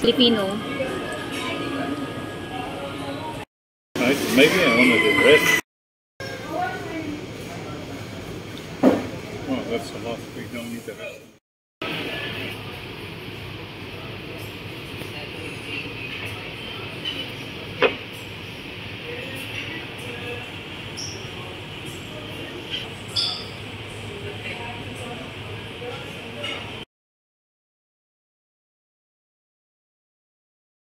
Filipino. Maybe I want to do red. Oh, that's a lot. We don't need the rest.